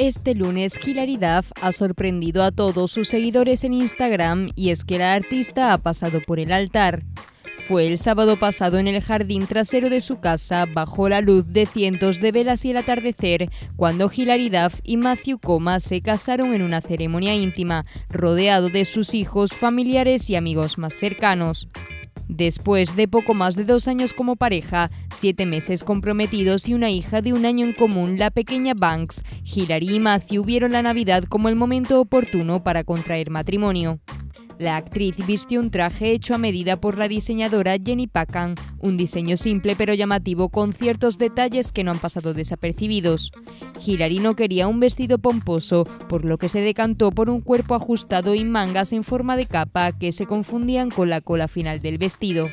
Este lunes Hilary Duff ha sorprendido a todos sus seguidores en Instagram y es que la artista ha pasado por el altar. Fue el sábado pasado en el jardín trasero de su casa, bajo la luz de cientos de velas y el atardecer, cuando Hilary Duff y Matthew Coma se casaron en una ceremonia íntima, rodeado de sus hijos, familiares y amigos más cercanos. Después de poco más de dos años como pareja, siete meses comprometidos y una hija de un año en común, la pequeña Banks, Hilary y Matthew vieron la Navidad como el momento oportuno para contraer matrimonio. La actriz vistió un traje hecho a medida por la diseñadora Jenny Pacan, un diseño simple pero llamativo con ciertos detalles que no han pasado desapercibidos. Hilary no quería un vestido pomposo, por lo que se decantó por un cuerpo ajustado y mangas en forma de capa que se confundían con la cola final del vestido.